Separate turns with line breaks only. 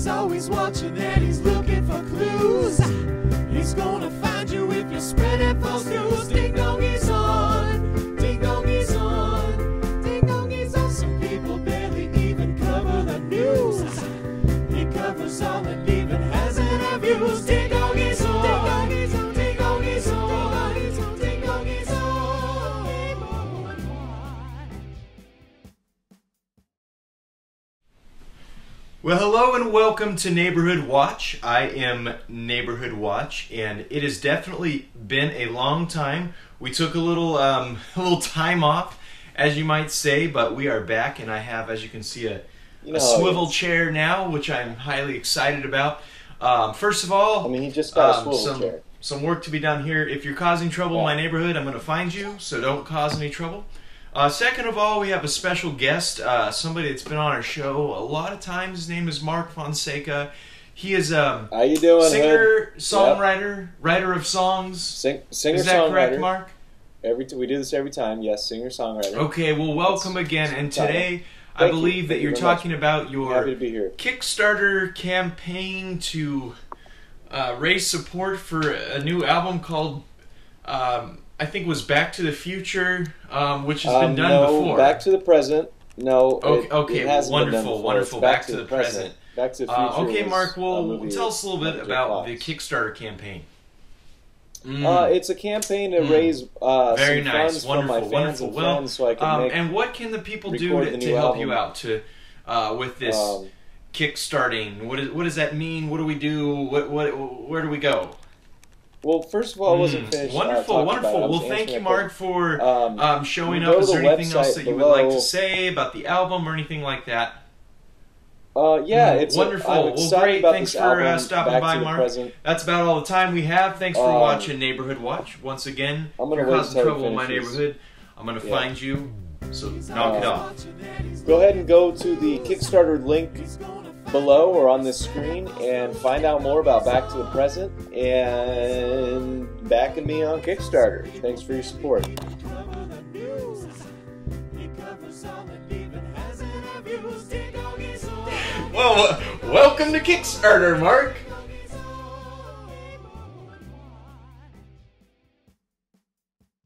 He's always watching and he's looking for clues. He's gonna find you if you're spreading false news. Ding dong, he's on. Ding dong, he's on. Ding dong, he's on. Some people barely even cover the news. He covers all and even has interviews. Ding dong,
Well, hello and welcome to Neighborhood Watch. I am Neighborhood Watch, and it has definitely been a long time. We took a little, um, a little time off, as you might say, but we are back, and I have, as you can see, a,
You know
a swivel chair now, which I'm highly excited about. Um, first of all,
I mean, he just got a
um,
swivel
some,
chair.
some work to be done here. If you're causing trouble in my neighborhood, I'm going to find you, so don't cause any trouble. Uh, second of all, we have a special guest, uh, somebody that's been on our show a lot of times. His name is Mark Fonseca. He is a
How you doing, Hood?
singer, songwriter, writer of songs.
Sing, singer
is that correct. Mark?
Every t- we do this every time. Yes, singer songwriter.
Okay, well, welcome
That's
again. And today, I
Thank you.
believe that
you
you're
very much.
talking about your
to be here.
Kickstarter campaign to uh, raise support for a new album called, um, I think, was Back to the Future, um, which has been
Um,
done
no,
before.
Back to the present. No.
Okay-
it-
okay,
it been
wonderful, wonderful.
It's
Back to the present.
Back to the future.
Uh, okay, Mark. Well, tell us a little bit about the Kickstarter campaign. Mm.
Uh, it's a campaign to
Mm.
raise uh,
Very nice,
funds
wonderful, wonderful.
and
Well,
so I can
um,
make.
and what can the people do to,
the
to help you out to uh, with this
um,
kickstarting? What is what does that mean? What do we do? What what where do we go?
Well, first of all, I wasn't
Mm,
finished. uh,
Wonderful,
talking
wonderful. Well, thank you, Mark, for.
Um,
um, showing up. Is there
the
anything else that you would like to say about the album or anything like that?
uh, yeah,
Mm,
it's
wonderful.
A,
Well, great. Thanks for, uh, stopping by, Mark.
Present.
That's about all the time we have. Thanks for
Um,
watching Neighborhood Watch. Once again,
I'm gonna
you're causing trouble in my neighborhood, I'm gonna
Yeah.
find you. So knock it
Uh,
off.
Go ahead and go to the Kickstarter link below or on this screen and find out more about Back to the Present and backing me on Kickstarter. Thanks for your support.
Well, welcome to Kickstarter, Mark.